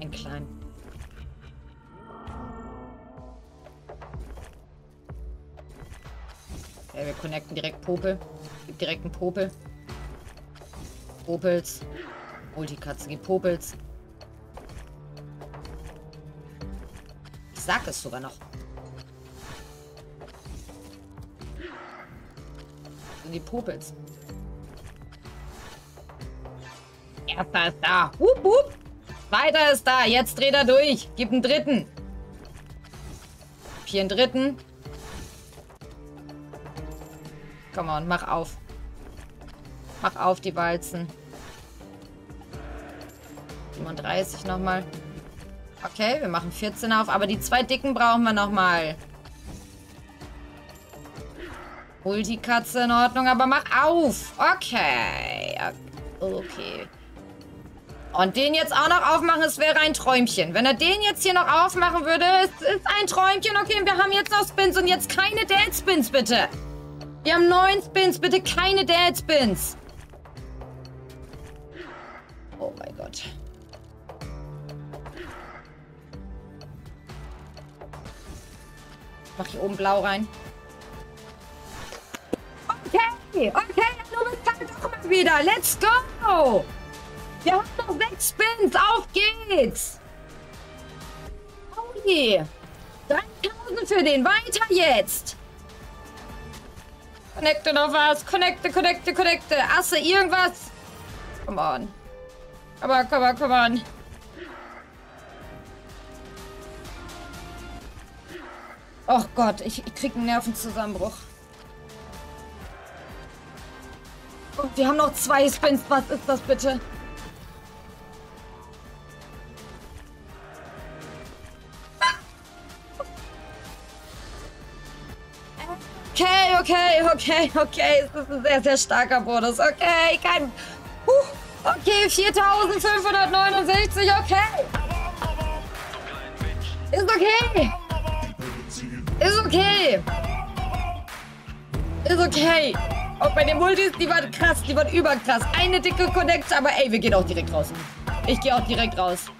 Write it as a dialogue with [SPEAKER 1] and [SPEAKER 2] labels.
[SPEAKER 1] Ein klein. Ja, wir connecten direkt Popel. Gibt direkt einen Popel. Popels. Multikatze gibt Popels. Ich sag es sogar noch. Und die Popels. Erster ist da. Hup, hup. Weiter ist da. Jetzt dreht er durch. Gib einen dritten. Hier einen dritten. Komm on, mach auf. Mach auf die Walzen. 37 nochmal. Okay, wir machen 14 auf. Aber die zwei dicken brauchen wir nochmal. Multikatze in Ordnung, aber mach auf. Okay. Okay. Und den jetzt auch noch aufmachen, es wäre ein Träumchen. Wenn er den jetzt hier noch aufmachen würde, es ist ein Träumchen. Okay, wir haben jetzt noch Spins und jetzt keine Dead Spins, bitte. Wir haben neun Spins, bitte keine Dead Spins. Oh mein Gott. mach hier oben blau rein. Okay, okay, du bist halt doch mal wieder. Let's go! Wir haben noch sechs Spins. Auf geht's! Oh je. 3000 für den. Weiter jetzt! Connecte noch was. Connecte, connecte, connecte. Asse, irgendwas. Come on. Come on, come on, come on. Oh Gott, ich, ich krieg einen Nervenzusammenbruch. Und wir haben noch zwei Spins. Was ist das bitte? Okay, okay, okay, okay. Es ist ein sehr, sehr starker Bonus. Okay, kein... Huh, okay, 4569, okay. Ist okay. Ist okay. Ist okay. Und bei den Multis, die waren krass, die waren überkrass. Eine dicke Connect, aber ey, wir gehen auch direkt raus. Ich gehe auch direkt raus.